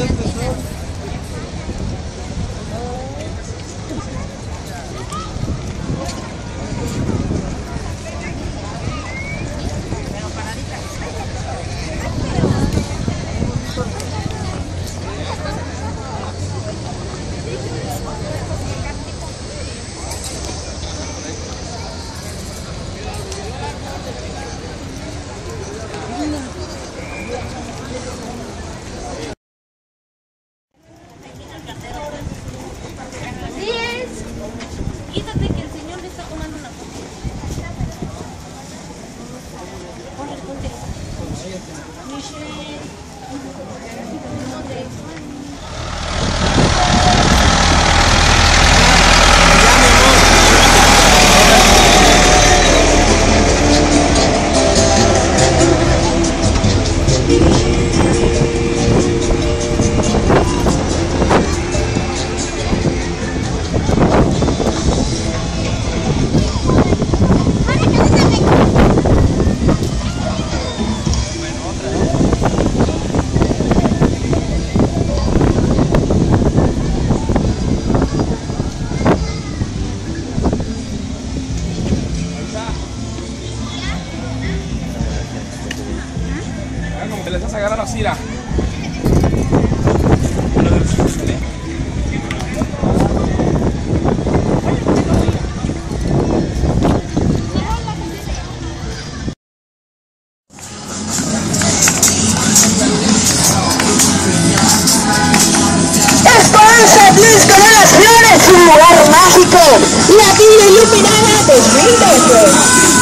известный Se les hace agarrar así, la. un lugar mágico. La vida iluminada de México.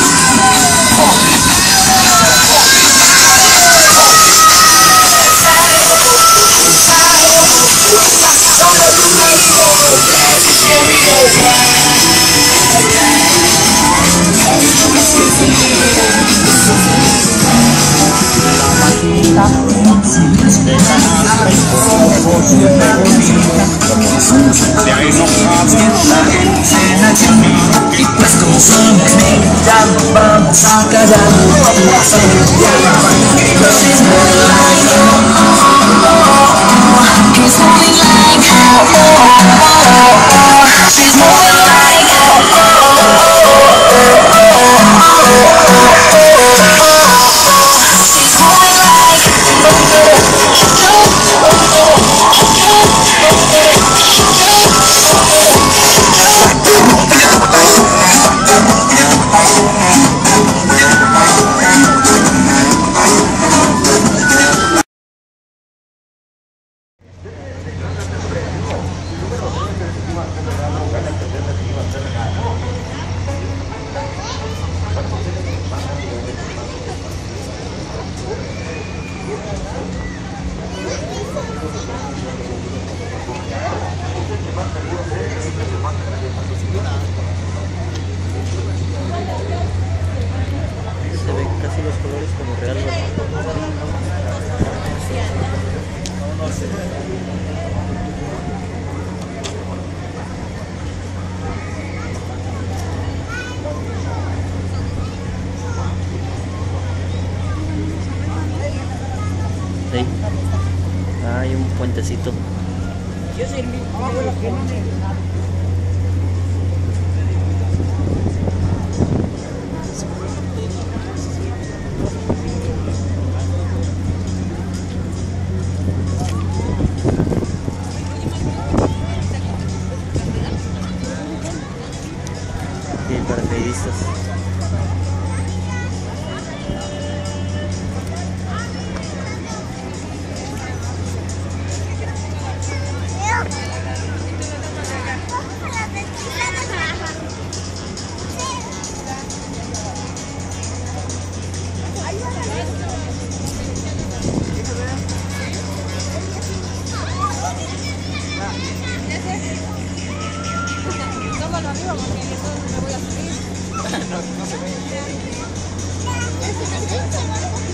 De ahí no pasa. Y pues como somos, mira, vamos a callar. Vamos a callar. Casi los colores como real. Sí. Ah, hay un puentecito. Bien, Thank you.